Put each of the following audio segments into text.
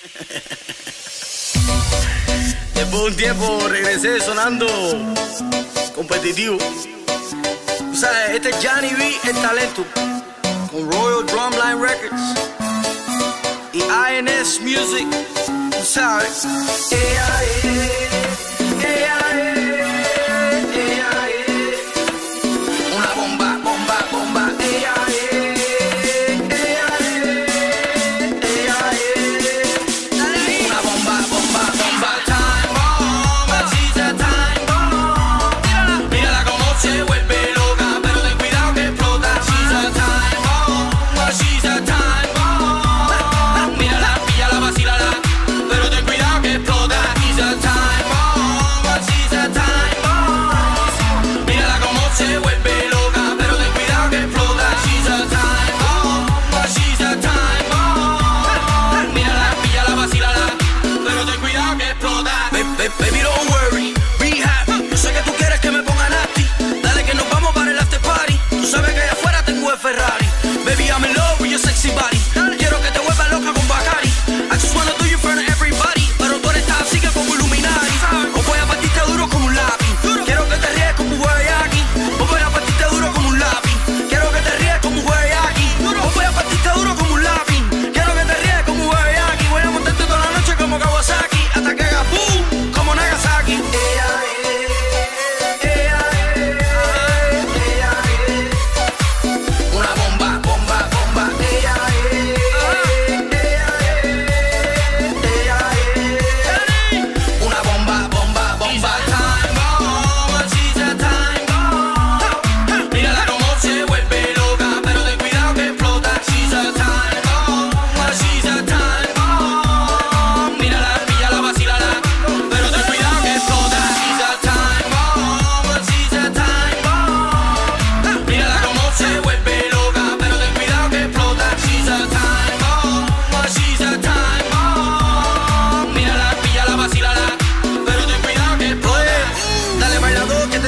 Después de un tiempo regresé sonando competitivo. O sea, este Johnny B el talento con Royal Drumline Records y INS Music. ¿Sabes?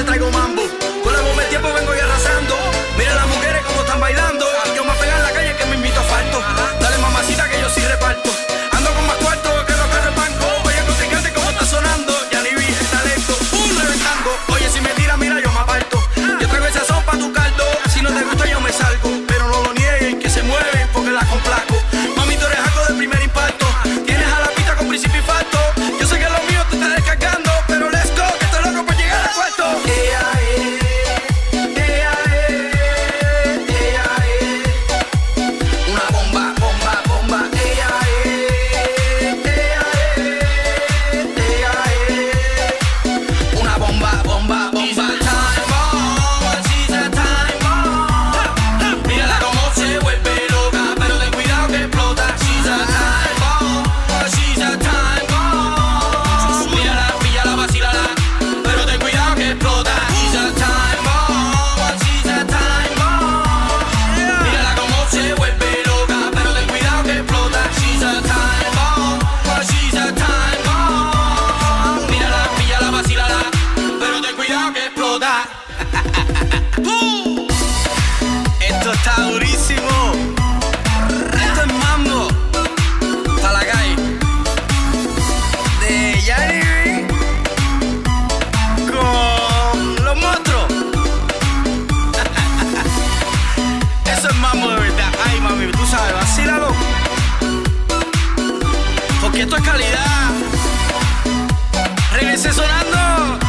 traigo mambo. Con el bombe tiempo vengo y esto es calidad. Regresé sonando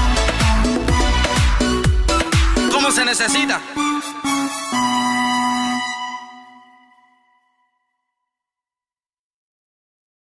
como se necesita.